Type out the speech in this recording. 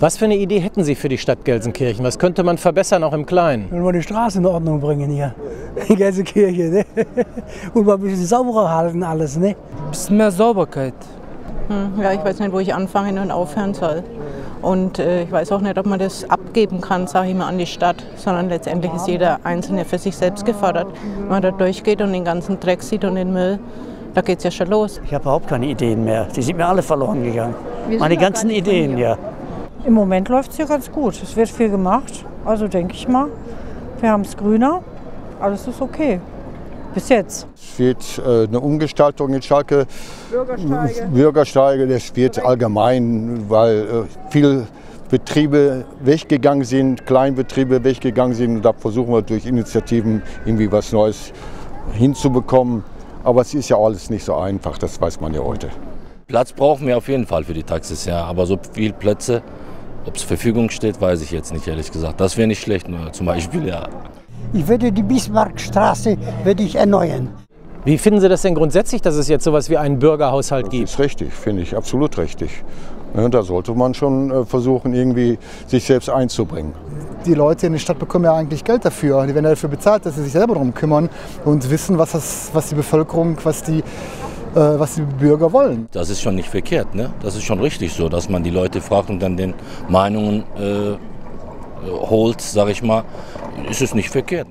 Was für eine Idee hätten Sie für die Stadt Gelsenkirchen? Was könnte man verbessern, auch im Kleinen? Wenn wir die Straße in Ordnung bringen hier, in Gelsenkirchen. Ne? Und mal ein bisschen sauberer halten alles. Ne? Ein bisschen mehr Sauberkeit. Hm, ja, ich weiß nicht, wo ich anfangen und aufhören soll. Und äh, ich weiß auch nicht, ob man das abgeben kann, sage ich mal, an die Stadt, sondern letztendlich ist jeder Einzelne für sich selbst gefordert. Wenn man da durchgeht und den ganzen Dreck sieht und den Müll, da geht es ja schon los. Ich habe überhaupt keine Ideen mehr. Die sind mir alle verloren gegangen. Meine ganzen Ideen, ja. Im Moment läuft es hier ganz gut. Es wird viel gemacht. Also denke ich mal, wir haben es grüner. Alles ist okay. Bis jetzt. Es wird äh, eine Umgestaltung in Schalke. Bürgersteige. Bürgersteige, das wird allgemein, weil äh, viele Betriebe weggegangen sind, Kleinbetriebe weggegangen sind. Und da versuchen wir durch Initiativen irgendwie was Neues hinzubekommen. Aber es ist ja alles nicht so einfach, das weiß man ja heute. Platz brauchen wir auf jeden Fall für die Taxis, ja. Aber so viele Plätze, ob es zur Verfügung steht, weiß ich jetzt nicht, ehrlich gesagt. Das wäre nicht schlecht, nur zum Beispiel, ja. Ich würde die Bismarckstraße würde ich erneuern. Wie finden Sie das denn grundsätzlich, dass es jetzt sowas wie einen Bürgerhaushalt Das gibt? ist richtig, finde ich, absolut richtig. Da sollte man schon äh, versuchen, irgendwie sich selbst einzubringen. die Leute in der Stadt bekommen ja eigentlich Geld dafür. Die werden ja dafür bezahlt, dass sie sich selber darum kümmern und wissen, was, das, was die Bevölkerung, was die, was die Bürger wollen. Das ist schon nicht verkehrt, ne? Das ist schon richtig so, dass man die Leute fragt und dann den Meinungen äh, holt, sag ich mal. Ist es nicht verkehrt.